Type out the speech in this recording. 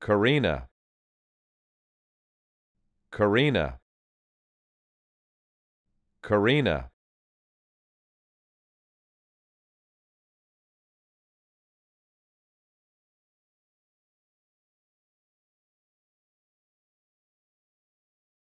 Karina. Karina. Karina.